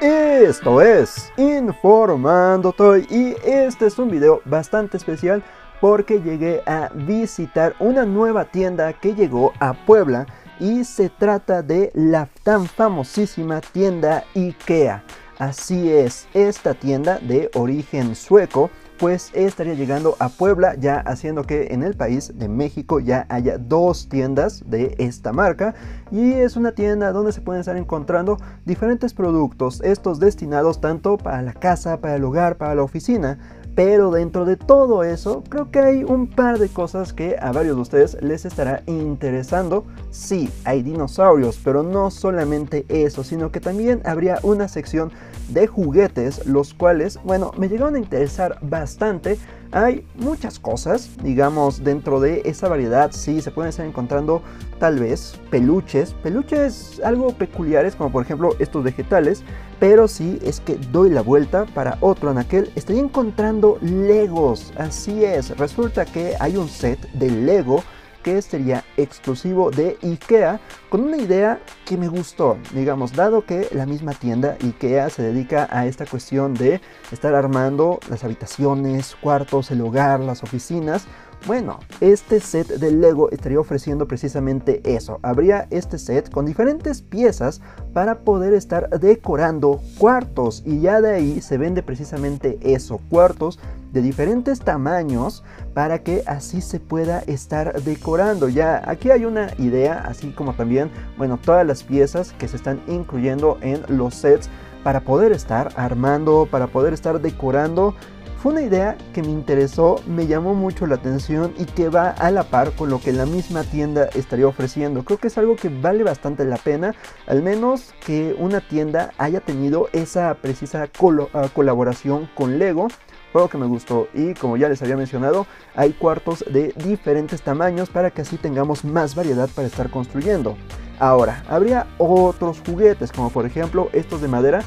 Esto es Informando Toy y este es un video bastante especial porque llegué a visitar una nueva tienda que llegó a Puebla y se trata de la tan famosísima tienda IKEA. Así es, esta tienda de origen sueco pues estaría llegando a Puebla, ya haciendo que en el país de México ya haya dos tiendas de esta marca. Y es una tienda donde se pueden estar encontrando diferentes productos, estos destinados tanto para la casa, para el hogar, para la oficina. Pero dentro de todo eso, creo que hay un par de cosas que a varios de ustedes les estará interesando. Sí, hay dinosaurios, pero no solamente eso, sino que también habría una sección de juguetes, los cuales, bueno, me llegaron a interesar bastante. Hay muchas cosas, digamos, dentro de esa variedad, sí, se pueden estar encontrando tal vez peluches, peluches algo peculiares, como por ejemplo estos vegetales, pero si es que doy la vuelta para otro anaquel, estoy encontrando Legos. Así es, resulta que hay un set de Lego que sería exclusivo de IKEA con una idea que me gustó, digamos, dado que la misma tienda IKEA se dedica a esta cuestión de estar armando las habitaciones, cuartos, el hogar, las oficinas, bueno, este set de Lego estaría ofreciendo precisamente eso. Habría este set con diferentes piezas para poder estar decorando cuartos y ya de ahí se vende precisamente eso, cuartos de diferentes tamaños para que así se pueda estar decorando. Ya aquí hay una idea, así como también, bueno, todas las piezas que se están incluyendo en los sets para poder estar armando, para poder estar decorando fue una idea que me interesó, me llamó mucho la atención y que va a la par con lo que la misma tienda estaría ofreciendo. Creo que es algo que vale bastante la pena, al menos que una tienda haya tenido esa precisa ah, colaboración con Lego juego que me gustó y como ya les había mencionado hay cuartos de diferentes tamaños para que así tengamos más variedad para estar construyendo ahora habría otros juguetes como por ejemplo estos de madera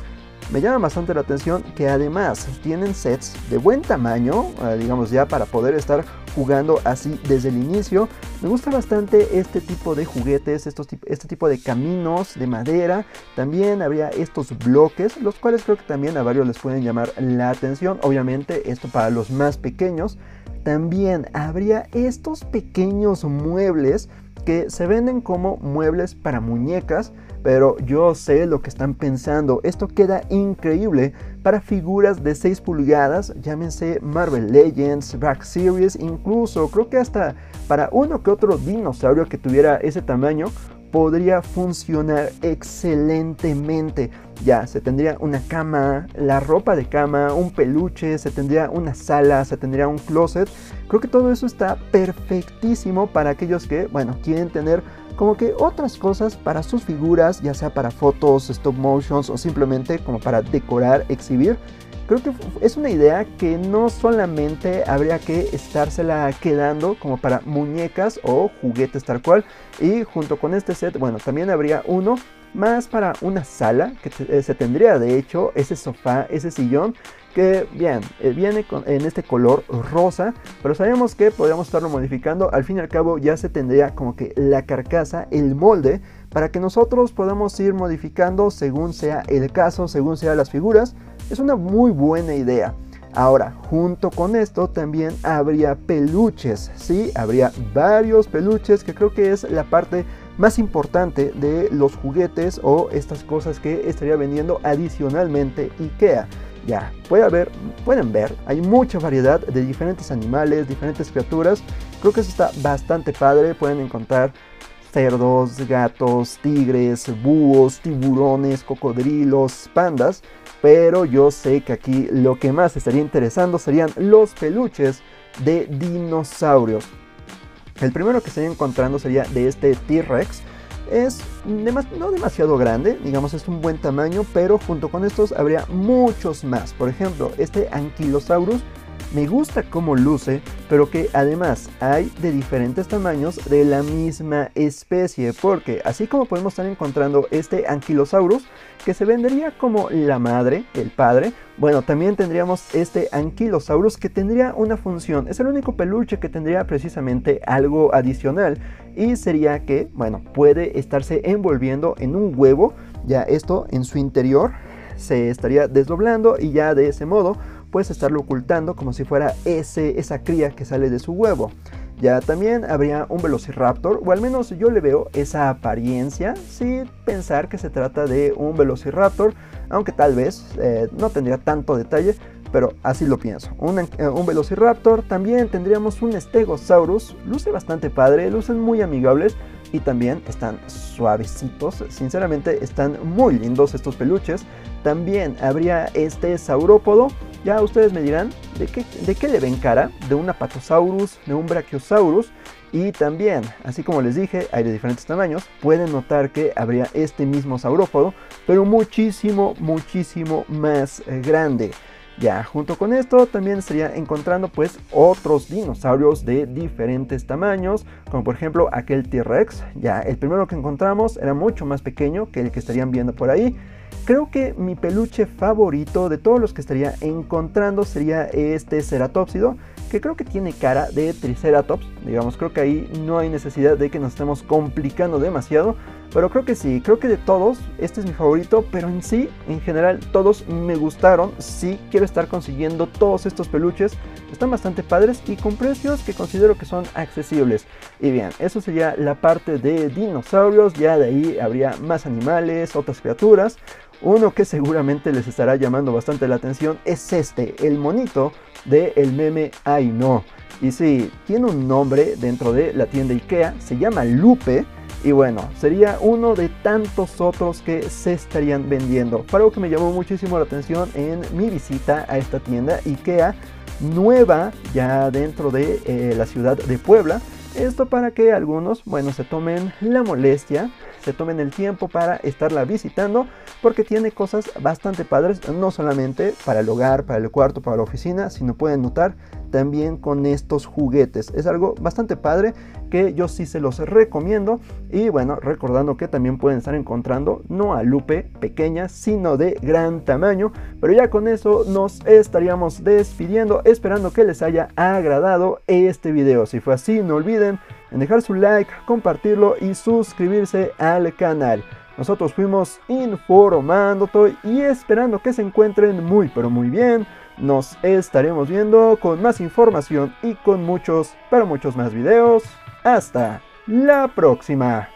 me llama bastante la atención que además tienen sets de buen tamaño, eh, digamos ya para poder estar jugando así desde el inicio. Me gusta bastante este tipo de juguetes, estos, este tipo de caminos de madera. También habría estos bloques, los cuales creo que también a varios les pueden llamar la atención. Obviamente esto para los más pequeños. También habría estos pequeños muebles que se venden como muebles para muñecas pero yo sé lo que están pensando. Esto queda increíble para figuras de 6 pulgadas, llámense Marvel Legends, Back Series, incluso creo que hasta para uno que otro dinosaurio que tuviera ese tamaño podría funcionar excelentemente. Ya, se tendría una cama, la ropa de cama, un peluche, se tendría una sala, se tendría un closet. Creo que todo eso está perfectísimo para aquellos que, bueno, quieren tener como que otras cosas para sus figuras, ya sea para fotos, stop motions o simplemente como para decorar, exhibir. Creo que es una idea que no solamente habría que estársela quedando como para muñecas o juguetes tal cual. Y junto con este set, bueno, también habría uno más para una sala que eh, se tendría de hecho ese sofá, ese sillón que bien, eh, viene en este color rosa, pero sabemos que podríamos estarlo modificando, al fin y al cabo ya se tendría como que la carcasa, el molde, para que nosotros podamos ir modificando según sea el caso, según sean las figuras, es una muy buena idea. Ahora, junto con esto también habría peluches, ¿sí? Habría varios peluches que creo que es la parte más importante de los juguetes o estas cosas que estaría vendiendo adicionalmente IKEA. Ya, puede haber, pueden ver, hay mucha variedad de diferentes animales, diferentes criaturas. Creo que eso está bastante padre. Pueden encontrar cerdos, gatos, tigres, búhos, tiburones, cocodrilos, pandas. Pero yo sé que aquí lo que más estaría interesando serían los peluches de dinosaurios. El primero que estaría encontrando sería de este T-Rex es no demasiado grande, digamos es un buen tamaño, pero junto con estos habría muchos más. Por ejemplo, este Ankylosaurus me gusta cómo luce, pero que además hay de diferentes tamaños de la misma especie, porque así como podemos estar encontrando este Ankylosaurus, que se vendería como la madre, el padre, bueno, también tendríamos este Ankylosaurus que tendría una función, es el único peluche que tendría precisamente algo adicional, y sería que, bueno, puede estarse envolviendo en un huevo, ya esto en su interior, se estaría desdoblando y ya de ese modo pues estarlo ocultando como si fuera ese, esa cría que sale de su huevo. Ya también habría un Velociraptor, o al menos yo le veo esa apariencia, sin pensar que se trata de un Velociraptor, aunque tal vez eh, no tendría tanto detalle, pero así lo pienso. Un, eh, un, Velociraptor, también tendríamos un Stegosaurus, luce bastante padre, lucen muy amigables y también están suavecitos, sinceramente están muy lindos estos peluches. También habría este saurópodo, ya ustedes me dirán de qué, de qué le ven cara, de un Apatosaurus, de un Brachiosaurus. Y también, así como les dije, hay de diferentes tamaños, pueden notar que habría este mismo saurópodo, pero muchísimo, muchísimo más eh, grande. Ya, junto con esto también estaría encontrando pues otros dinosaurios de diferentes tamaños, como por ejemplo aquel T-Rex. Ya, el primero que encontramos era mucho más pequeño que el que estarían viendo por ahí. Creo que mi peluche favorito de todos los que estaría encontrando sería este Ceratópsido, que creo que tiene cara de Triceratops. Digamos, creo que ahí no hay necesidad de que nos estemos complicando demasiado. Pero creo que sí, creo que de todos, este es mi favorito, pero en sí, en general, todos me gustaron. Sí, quiero estar consiguiendo todos estos peluches. Están bastante padres y con precios que considero que son accesibles. Y bien, eso sería la parte de dinosaurios. Ya de ahí habría más animales, otras criaturas. Uno que seguramente les estará llamando bastante la atención es este, el monito del el meme Ay no. Y sí, tiene un nombre dentro de la tienda IKEA, se llama Lupe. Y bueno, sería uno de tantos otros que se estarían vendiendo. Fue algo que me llamó muchísimo la atención en mi visita a esta tienda IKEA nueva ya dentro de eh, la ciudad de Puebla. Esto para que algunos, bueno, se tomen la molestia, se tomen el tiempo para estarla visitando, porque tiene cosas bastante padres, no solamente para el hogar, para el cuarto, para la oficina, sino pueden notar también con estos juguetes. Es algo bastante padre que yo sí se los recomiendo. Y bueno, recordando que también pueden estar encontrando no a Lupe pequeña, sino de gran tamaño. Pero ya con eso nos estaríamos despidiendo, esperando que les haya agradado este video. Si fue así, no olviden en dejar su like, compartirlo y suscribirse al canal. Nosotros fuimos informando y esperando que se encuentren muy pero muy bien. Nos estaremos viendo con más información y con muchos, pero muchos más videos. Hasta la próxima.